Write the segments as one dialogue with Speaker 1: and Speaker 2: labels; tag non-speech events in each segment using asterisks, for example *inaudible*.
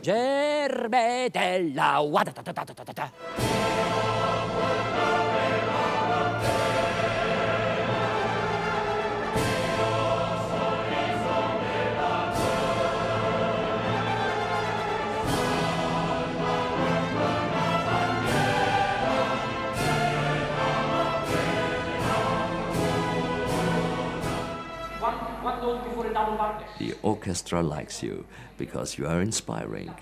Speaker 1: Gerbe della
Speaker 2: The orchestra likes you because you are inspiring.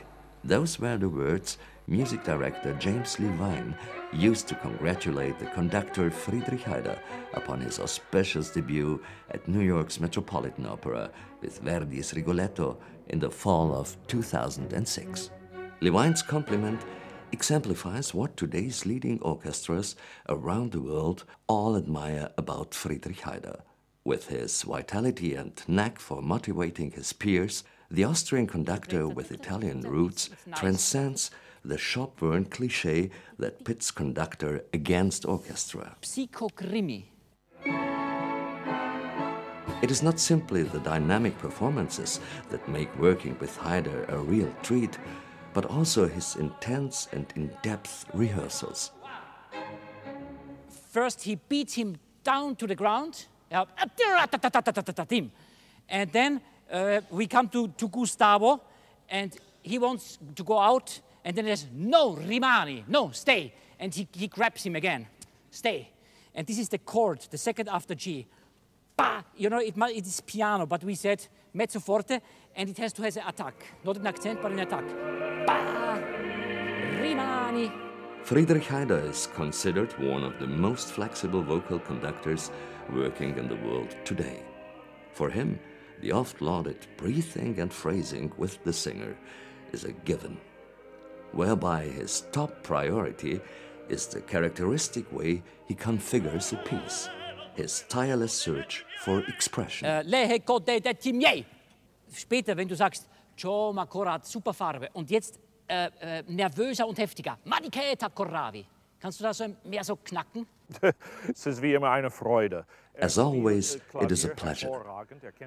Speaker 2: Those were the words music director James Levine used to congratulate the conductor Friedrich Haider upon his auspicious debut at New York's Metropolitan Opera with Verdi's Rigoletto in the fall of 2006. Levine's compliment exemplifies what today's leading orchestras around the world all admire about Friedrich Haider. With his vitality and knack for motivating his peers, the Austrian conductor with Italian roots transcends the shop-worn cliché that pits conductor against orchestra. It is not simply the dynamic performances that make working with Haider a real treat, but also his intense and in-depth rehearsals.
Speaker 1: First, he beats him down to the ground, and then uh, we come to, to Gustavo, and he wants to go out, and then there's no, rimani, no, stay. And he, he grabs him again, stay. And this is the chord, the second after G. Bah! You know, it, it is piano, but we said mezzo forte, and it has to have an attack. Not an accent, but an attack. Bah! Rimani.
Speaker 2: Friedrich Haider is considered one of the most flexible vocal conductors working in the world today. For him, the oft lauded breathing and phrasing with the singer is a given, whereby his top priority is the characteristic way he configures a piece, his tireless search for expression.
Speaker 1: Äh, Später, wenn du sagst, Joe super Farbe, und jetzt äh, äh, nervöser und heftiger, Maniketa Corravi. Kannst du da so mehr so knacken? *laughs*
Speaker 3: es ist wie immer eine Freude.
Speaker 2: As always, it is a pleasure.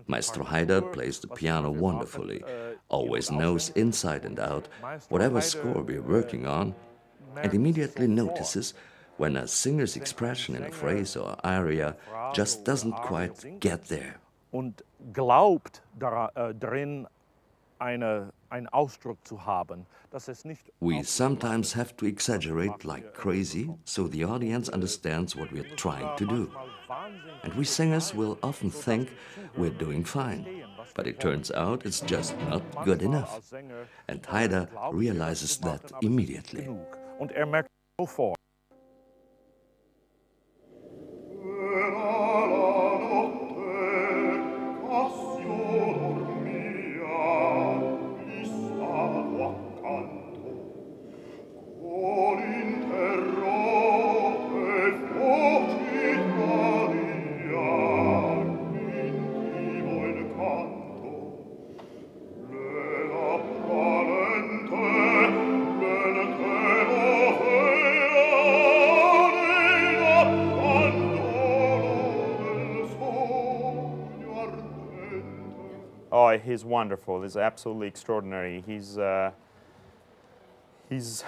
Speaker 2: Maestro Haider plays the piano wonderfully, always knows inside and out whatever score we're working on, and immediately notices when a singer's expression in a phrase or aria just doesn't quite get there.
Speaker 3: Und glaubt darin,
Speaker 2: We sometimes have to exaggerate like crazy so the audience understands what we're trying to do. And we singers will often think we're doing fine. But it turns out it's just not good enough. And Haider realizes that immediately.
Speaker 4: He's wonderful. He's absolutely extraordinary. He's, uh, he's,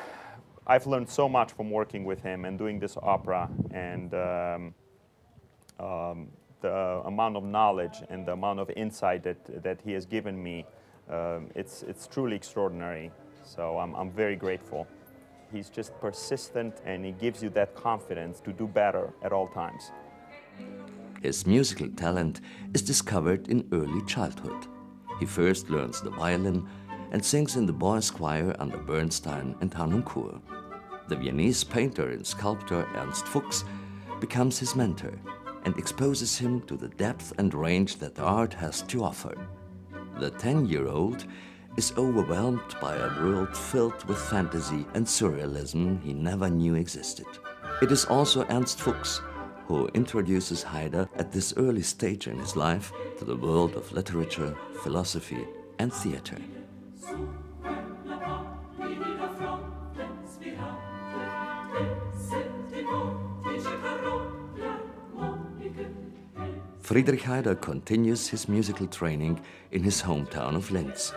Speaker 4: I've learned so much from working with him and doing this opera and um, um, the amount of knowledge and the amount of insight that, that he has given me. Um, it's, it's truly extraordinary. So I'm, I'm very grateful. He's just persistent and he gives you that confidence to do better at all times.
Speaker 2: His musical talent is discovered in early childhood. He first learns the violin and sings in the boys' choir under Bernstein and Harnoncourt. The Viennese painter and sculptor Ernst Fuchs becomes his mentor and exposes him to the depth and range that art has to offer. The 10-year-old is overwhelmed by a world filled with fantasy and surrealism he never knew existed. It is also Ernst Fuchs who introduces Haider at this early stage in his life to the world of literature, philosophy, and theater. Friedrich Haider continues his musical training in his hometown of Linz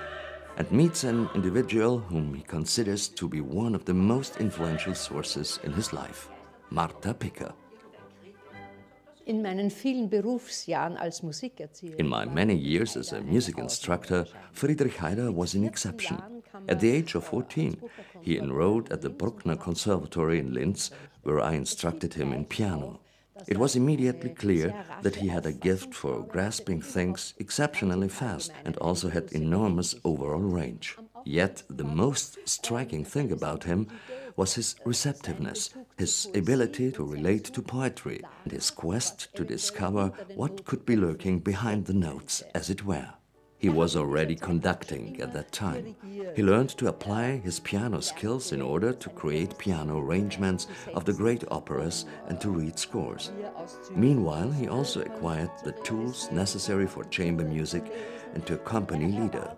Speaker 2: and meets an individual whom he considers to be one of the most influential sources in his life, Marta Picker.
Speaker 5: In my
Speaker 2: many years as a music instructor, Friedrich Haider was an exception. At the age of 14, he enrolled at the Bruckner Conservatory in Linz, where I instructed him in piano. It was immediately clear that he had a gift for grasping things exceptionally fast and also had enormous overall range. Yet the most striking thing about him was his receptiveness, his ability to relate to poetry, and his quest to discover what could be lurking behind the notes, as it were. He was already conducting at that time. He learned to apply his piano skills in order to create piano arrangements of the great operas and to read scores. Meanwhile, he also acquired the tools necessary for chamber music and to accompany Lieder.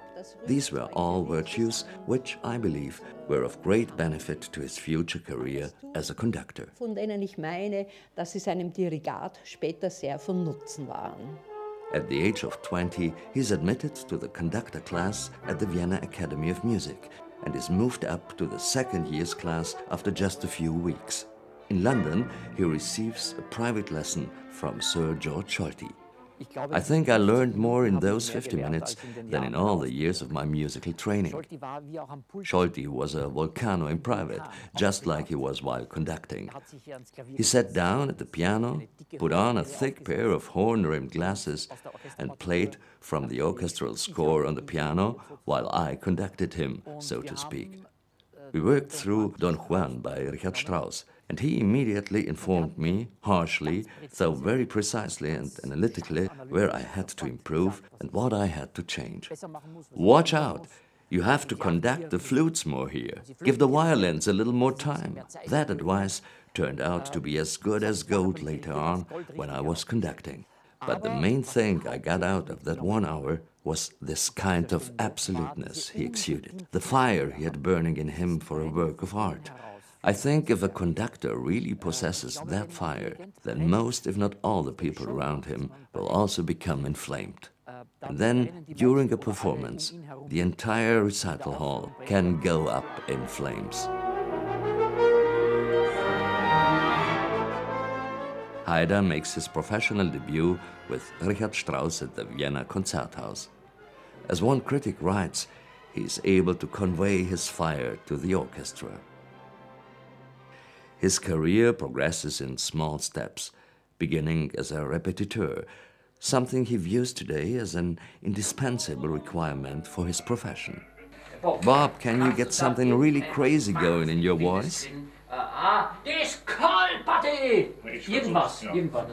Speaker 2: These were all virtues which, I believe, were of great benefit to his future career as a conductor. Von denen ich meine, dass sie seinem Dirigat später sehr von Nutzen waren. At the age of 20, he is admitted to the conductor class at the Vienna Academy of Music and is moved up to the second year's class after just a few weeks. In London, he receives a private lesson from Sir George Solti. I think I learned more in those 50 minutes than in all the years of my musical training. Solti was a volcano in private, just like he was while conducting. He sat down at the piano, put on a thick pair of horn-rimmed glasses, and played from the orchestral score on the piano while I conducted him, so to speak. We worked through Don Juan by Richard Strauss, and he immediately informed me, harshly, though very precisely and analytically, where I had to improve and what I had to change. Watch out! You have to conduct the flutes more here. Give the violins a little more time. That advice turned out to be as good as gold later on when I was conducting. But the main thing I got out of that one hour was this kind of absoluteness he exuded, the fire he had burning in him for a work of art. I think if a conductor really possesses that fire, then most, if not all, the people around him will also become inflamed. And then, during a performance, the entire recital hall can go up in flames. Haider makes his professional debut with Richard Strauss at the Vienna Konzerthaus. As one critic writes, he is able to convey his fire to the orchestra. His career progresses in small steps, beginning as a repetiteur, something he views today as an indispensable requirement for his profession. Bob, can you get something really crazy going in your voice?
Speaker 1: Ah, this call party. Irgendwas, irgendwas.